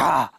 아.